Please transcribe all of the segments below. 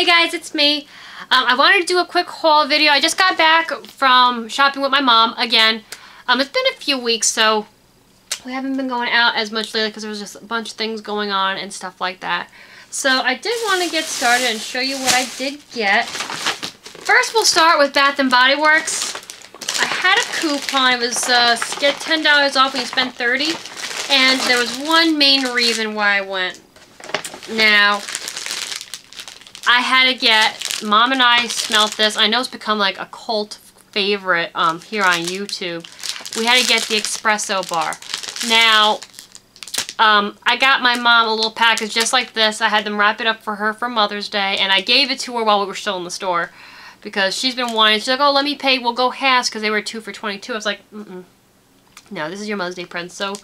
Hey guys, it's me. Um, I wanted to do a quick haul video. I just got back from shopping with my mom again. Um, it's been a few weeks, so we haven't been going out as much lately because there was just a bunch of things going on and stuff like that. So I did want to get started and show you what I did get. First, we'll start with Bath & Body Works. I had a coupon. It was uh, get $10 off when you spend 30 And there was one main reason why I went. Now, I had to get, Mom and I smelt this. I know it's become like a cult favorite um, here on YouTube. We had to get the espresso bar. Now, um, I got my mom a little package just like this. I had them wrap it up for her for Mother's Day, and I gave it to her while we were still in the store because she's been wanting. She's like, "Oh, let me pay. We'll go halves because they were two for 22." I was like, "Mm mm, no, this is your Mother's Day present." So,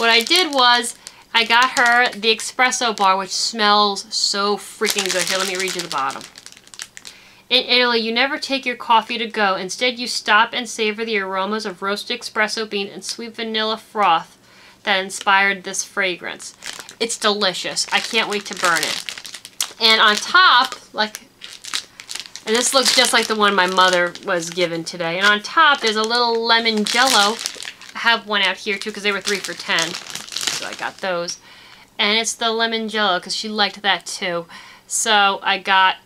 what I did was I got her the espresso bar, which smells so freaking good. Here, let me read you the bottom. In Italy, you never take your coffee to go. Instead, you stop and savor the aromas of roasted espresso bean and sweet vanilla froth that inspired this fragrance. It's delicious. I can't wait to burn it. And on top, like, and this looks just like the one my mother was given today. And on top, there's a little limoncello. I have one out here too because they were three for ten. I got those. And it's the limoncello because she liked that too. So I got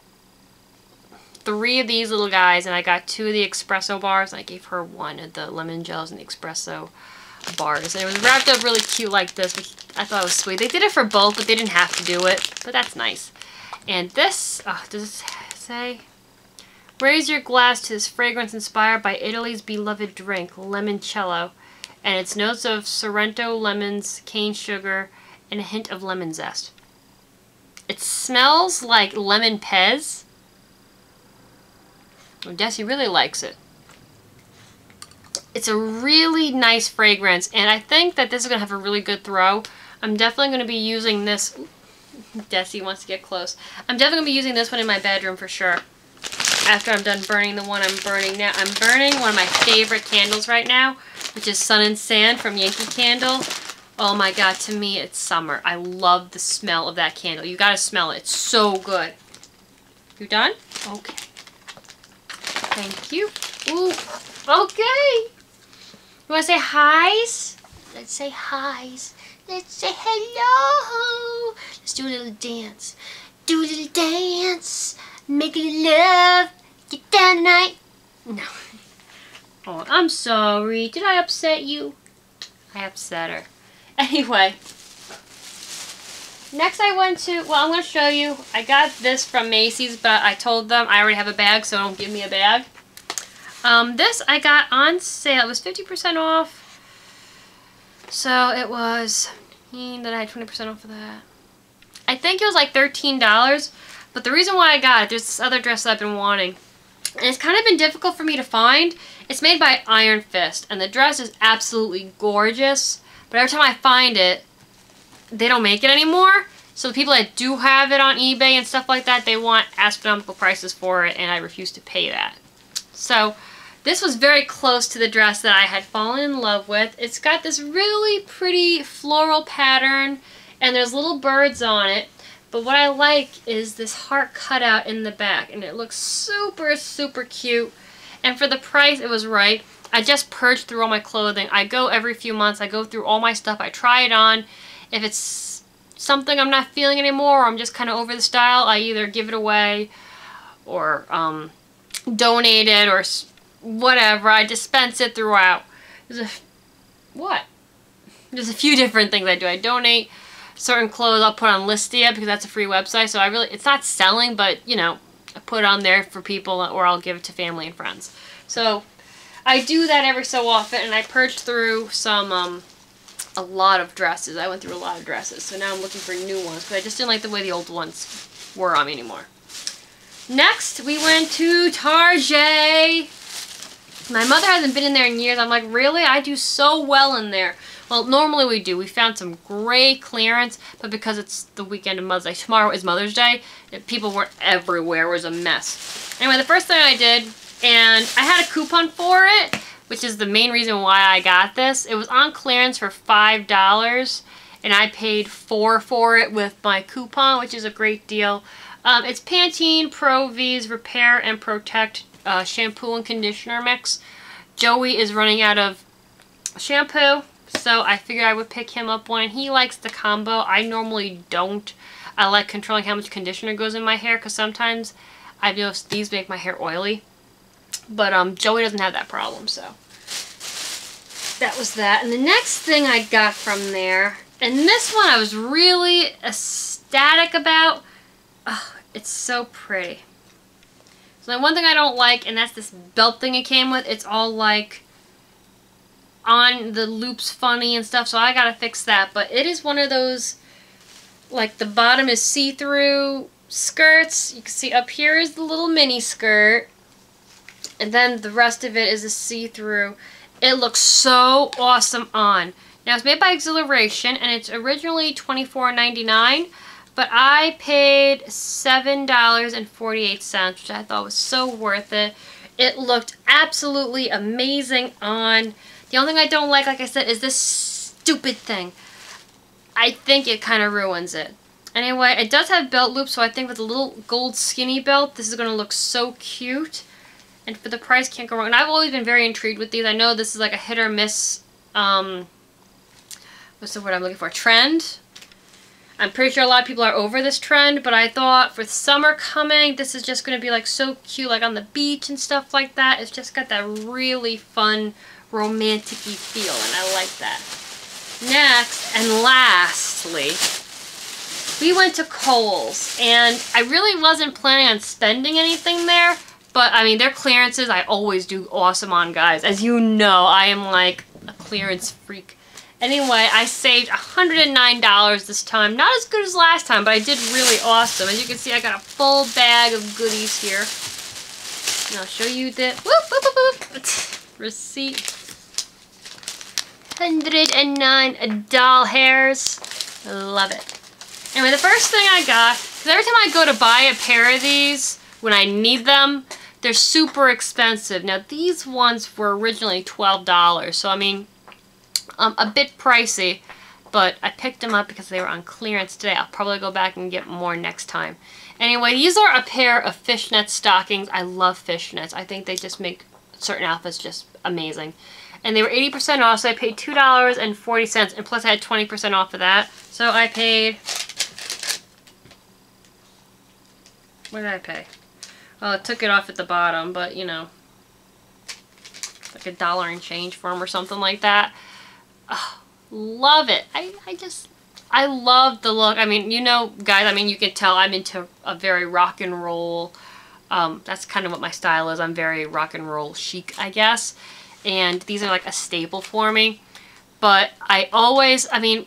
three of these little guys and I got two of the espresso bars and I gave her one of the lemon gels and the espresso bars. And it was wrapped up really cute like this. I thought it was sweet. They did it for both, but they didn't have to do it. But that's nice. And this, oh, does it say? Raise your glass to this fragrance inspired by Italy's beloved drink, limoncello. And its notes of Sorrento lemons, cane sugar, and a hint of lemon zest. It smells like lemon pez well, Desi really likes it. It's a really nice fragrance, and I think that this is going to have a really good throw. I'm definitely going to be using this. Desi wants to get close. I'm definitely going to be using this one in my bedroom for sure. After I'm done burning the one I'm burning now. I'm burning one of my favorite candles right now, which is Sun and Sand from Yankee Candle. Oh my god, to me it's summer. I love the smell of that candle. You gotta smell it. It's so good. You done? Okay. Thank you. Ooh, okay. You want to say hi's? Let's say hi's. Let's say hello. Let's do a little dance. Do a little dance. Make a love. Get down tonight. No. Oh, I'm sorry. Did I upset you? I upset her. Anyway. Next I went to, well I'm going to show you, I got this from Macy's, but I told them I already have a bag, so don't give me a bag. Um, this I got on sale. It was 50% off. So it was, then I had 20% off of that. I think it was like $13, but the reason why I got it, there's this other dress that I've been wanting. And it's kind of been difficult for me to find. It's made by Iron Fist, and the dress is absolutely gorgeous. But every time I find it, they don't make it anymore. So the people that do have it on eBay and stuff like that, they want astronomical prices for it, and I refuse to pay that. So this was very close to the dress that I had fallen in love with. It's got this really pretty floral pattern, and there's little birds on it. But what I like is this heart cutout in the back, and it looks super, super cute. And for the price, it was right. I just purged through all my clothing. I go every few months. I go through all my stuff. I try it on. If it's something I'm not feeling anymore or I'm just kind of over the style, I either give it away or um, donate it or whatever. I dispense it throughout. There's a, what? There's a few different things I do. I donate certain clothes I'll put on Listia because that's a free website. So I really, it's not selling, but you know, I put it on there for people or I'll give it to family and friends. So I do that every so often and I purged through some um, a lot of dresses. I went through a lot of dresses. So now I'm looking for new ones because I just didn't like the way the old ones were on me anymore. Next, we went to Target. My mother hasn't been in there in years. I'm like, really? I do so well in there. Well, normally we do. We found some great clearance, but because it's the weekend of Mother's Day, tomorrow is Mother's Day, people were everywhere. It was a mess. Anyway, the first thing I did, and I had a coupon for it, which is the main reason why I got this. It was on clearance for $5 and I paid 4 for it with my coupon, which is a great deal. Um, it's Pantene Pro V's Repair and Protect uh, Shampoo and Conditioner Mix. Joey is running out of shampoo, so I figured I would pick him up one. He likes the combo. I normally don't. I like controlling how much conditioner goes in my hair because sometimes I've noticed these make my hair oily. But um, Joey doesn't have that problem, so that was that. And the next thing I got from there, and this one I was really ecstatic about. Oh, it's so pretty. So one thing I don't like, and that's this belt thing it came with. It's all like on the loops funny and stuff, so I gotta fix that. But it is one of those, like the bottom is see-through skirts. You can see up here is the little mini skirt. And then the rest of it is a see-through. It looks so awesome on. Now it's made by Xhilaration and it's originally $24.99 but I paid $7.48 which I thought was so worth it. It looked absolutely amazing on. The only thing I don't like, like I said, is this stupid thing. I think it kind of ruins it. Anyway, it does have belt loops, so I think with a little gold skinny belt, this is going to look so cute. And for the price, can't go wrong. And I've always been very intrigued with these. I know this is like a hit or miss, um, what's the word I'm looking for, trend. I'm pretty sure a lot of people are over this trend, but I thought for summer coming, this is just going to be like so cute, like on the beach and stuff like that. It's just got that really fun, romantic feel, and I like that. Next, and lastly, we went to Kohl's, and I really wasn't planning on spending anything there, but I mean, their clearances I always do awesome on, guys. As you know, I am like a clearance freak. Anyway, I saved $109 this time. Not as good as last time, but I did really awesome. As you can see, I got a full bag of goodies here. And I'll show you the whoop, whoop, whoop, receipt. 109 doll hairs. Love it. Anyway, the first thing I got, because every time I go to buy a pair of these, when I need them, they're super expensive. Now, these ones were originally $12, so I mean, um, a bit pricey, but I picked them up because they were on clearance today. I'll probably go back and get more next time. Anyway, these are a pair of fishnet stockings. I love fishnets. I think they just make certain outfits just amazing. And they were 80% off, so I paid $2.40, and plus I had 20% off of that. So I paid... What did I pay? Well, I took it off at the bottom, but, you know, like a dollar and change for them or something like that. Love it. I, I just, I love the look. I mean, you know, guys, I mean, you can tell I'm into a very rock and roll. Um, that's kind of what my style is. I'm very rock and roll chic, I guess. And these are like a staple for me. But I always, I mean,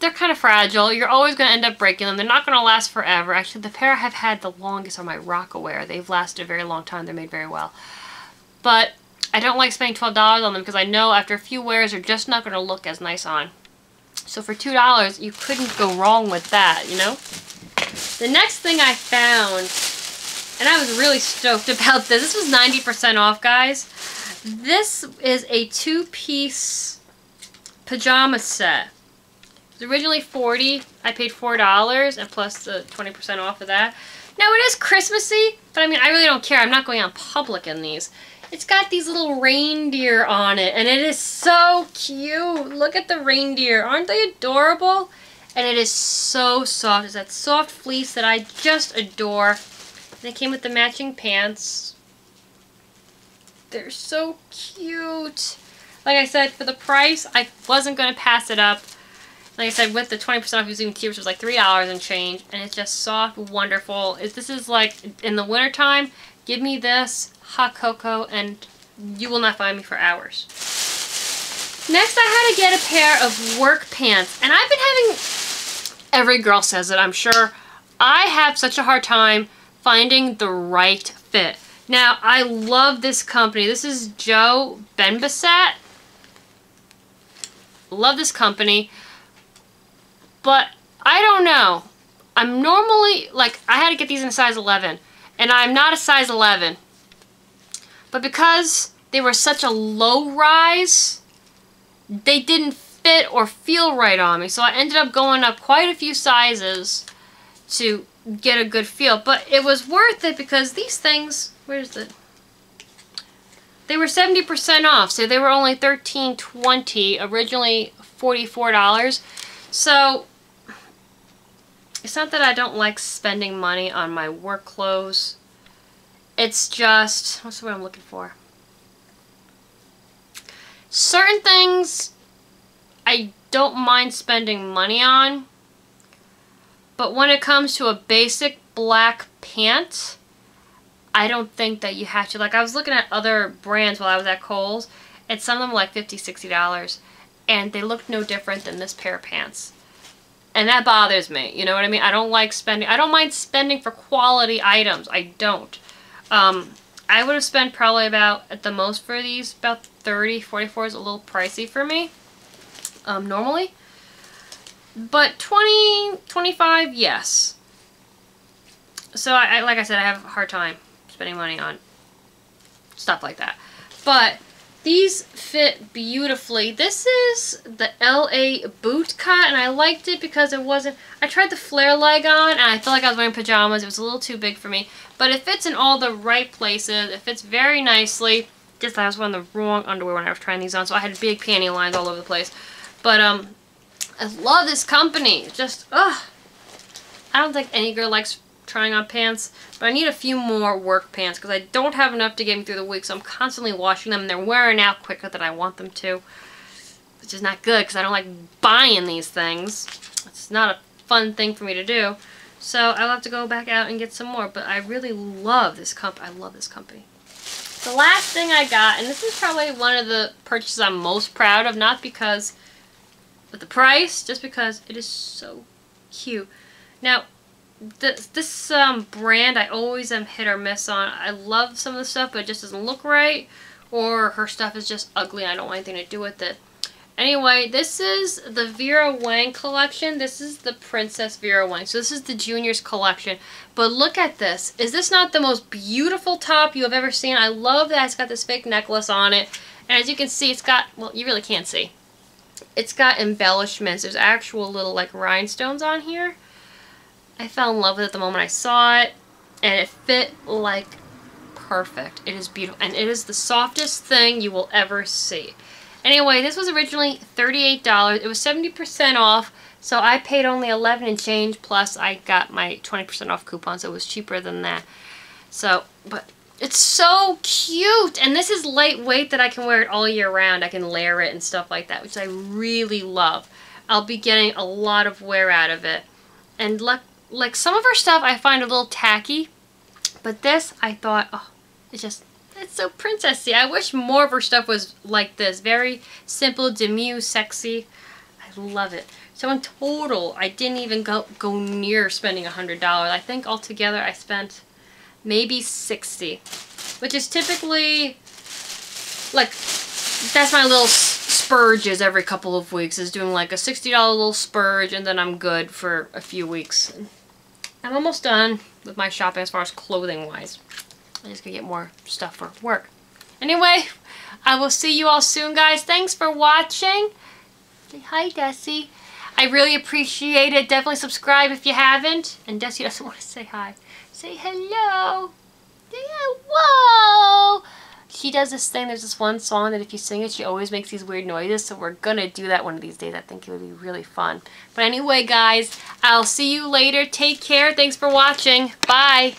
they're kind of fragile. You're always going to end up breaking them. They're not going to last forever. Actually, the pair I have had the longest are my Rocawear. They've lasted a very long time. They're made very well. But I don't like spending $12 on them because I know after a few wears they're just not going to look as nice on. So for $2, you couldn't go wrong with that, you know? The next thing I found, and I was really stoked about this. This was 90% off, guys. This is a two-piece pajama set. It was originally 40 I paid $4 and plus the 20% off of that. Now it is Christmassy, but I mean, I really don't care. I'm not going on public in these. It's got these little reindeer on it, and it is so cute. Look at the reindeer. Aren't they adorable? And it is so soft. It's that soft fleece that I just adore. And it came with the matching pants. They're so cute. Like I said, for the price, I wasn't going to pass it up. Like I said, with the 20% off using T, which was like $3 and change. And it's just soft, wonderful. If This is like, in the wintertime, give me this hot cocoa, and you will not find me for hours. Next, I had to get a pair of work pants, and I've been having, every girl says it, I'm sure, I have such a hard time finding the right fit. Now, I love this company. This is Joe Benbasat. Love this company. But I don't know. I'm normally, like, I had to get these in a size 11. And I'm not a size 11. But because they were such a low rise, they didn't fit or feel right on me. So I ended up going up quite a few sizes to get a good feel. But it was worth it because these things, where's the, they were 70% off. So they were only $13.20, originally $44. So it's not that I don't like spending money on my work clothes. It's just, what's the word I'm looking for? Certain things I don't mind spending money on. But when it comes to a basic black pant, I don't think that you have to. Like, I was looking at other brands while I was at Kohl's, and some of them were like $50, $60. And they looked no different than this pair of pants. And that bothers me. You know what I mean? I don't like spending. I don't mind spending for quality items. I don't. Um, I would have spent probably about, at the most for these, about 30 44 is a little pricey for me. Um, normally. But 20, 25, yes. So, I, I, like I said, I have a hard time spending money on stuff like that. But these fit beautifully. This is the LA boot cut, and I liked it because it wasn't... I tried the flare leg on, and I felt like I was wearing pajamas. It was a little too big for me. But it fits in all the right places. It fits very nicely. Just I was wearing the wrong underwear when I was trying these on, so I had big panty lines all over the place. But, um, I love this company. Just, ugh. I don't think any girl likes trying on pants, but I need a few more work pants because I don't have enough to get me through the week, so I'm constantly washing them, and they're wearing out quicker than I want them to, which is not good because I don't like buying these things. It's not a fun thing for me to do, so I'll have to go back out and get some more, but I really love this company. I love this company. The last thing I got, and this is probably one of the purchases I'm most proud of, not because of the price, just because it is so cute. Now, this, this um, brand I always am hit or miss on. I love some of the stuff, but it just doesn't look right. Or her stuff is just ugly I don't want anything to do with it. Anyway, this is the Vera Wang collection. This is the Princess Vera Wang. So this is the Juniors collection. But look at this. Is this not the most beautiful top you have ever seen? I love that it's got this fake necklace on it. And as you can see, it's got, well, you really can't see. It's got embellishments. There's actual little, like, rhinestones on here. I fell in love with it the moment I saw it, and it fit like perfect. It is beautiful, and it is the softest thing you will ever see. Anyway, this was originally $38. It was 70% off, so I paid only 11 and change, plus I got my 20% off coupon, so it was cheaper than that. So, but it's so cute, and this is lightweight that I can wear it all year round. I can layer it and stuff like that, which I really love. I'll be getting a lot of wear out of it. And look, like some of her stuff I find a little tacky, but this I thought, oh, it's just, it's so princessy. I wish more of her stuff was like this. Very simple, demure, sexy. I love it. So in total, I didn't even go, go near spending a $100. I think altogether I spent maybe 60 which is typically like that's my little spurges every couple of weeks is doing like a $60 little spurge and then I'm good for a few weeks. I'm almost done with my shopping as far as clothing wise. I just gotta get more stuff for work. Anyway, I will see you all soon, guys. Thanks for watching. Say hi, Desi. I really appreciate it. Definitely subscribe if you haven't. And Desi doesn't want to say hi. Say hello. Say whoa. She does this thing. There's this one song that if you sing it, she always makes these weird noises. So we're to do that one of these days. I think it would be really fun. But anyway, guys, I'll see you later. Take care. Thanks for watching. Bye.